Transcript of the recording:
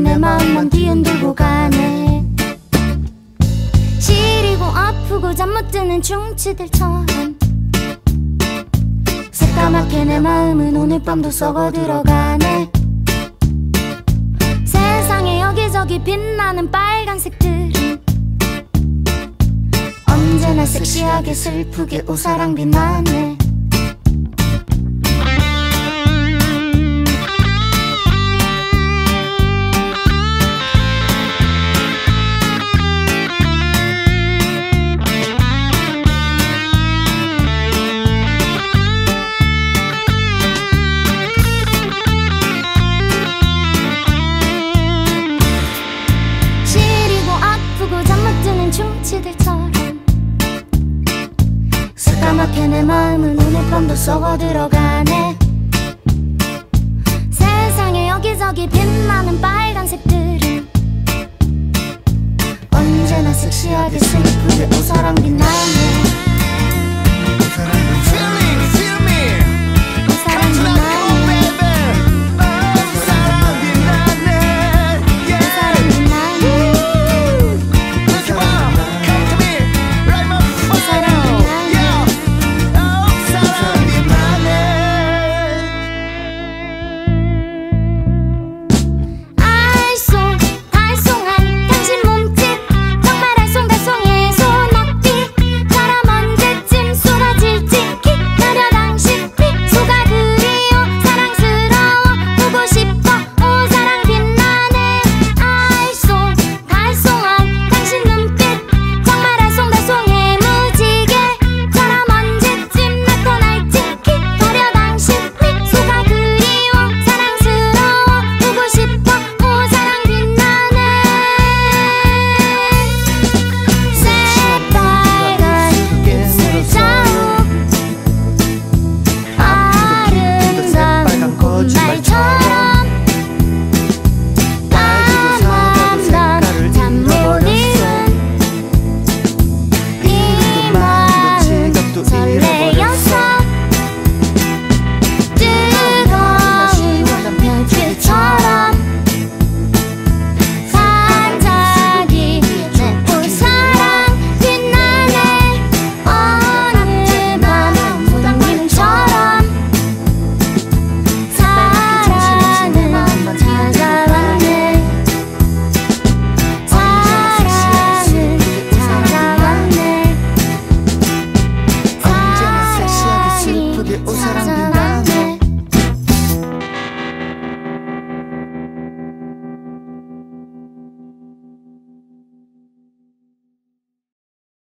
내 마음만 뒤흔들고 가네. 시리고 아프고 잠 못 드는 중치들처럼 새까맣게 내 마음은 오늘 밤도 썩어 들어가네. 세상에 여기저기 빛나는 빨간색들은 언제나 섹시하게 슬프게 오사랑 빛나네 중치들처럼 수다 막혀 내 마음은 오늘 밤도 썩어 들어가네. 세상에 여기저기 빛나는 빨간색들은 언제나 섹시하게 슬프게 웃어랑 빛나네